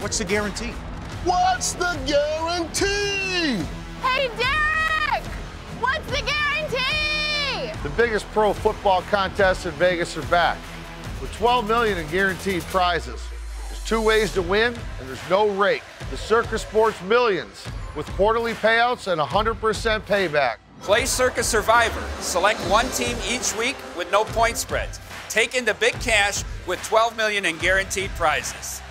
What's the guarantee? What's the guarantee? Hey, Derek! What's the guarantee? The biggest pro football contests in Vegas are back with 12 million in guaranteed prizes. There's two ways to win, and there's no rake. The Circa Sports Millions with quarterly payouts and 100% payback. Play Circa Survivor. Select one team each week with no point spreads. Take in the big cash with 12 million in guaranteed prizes.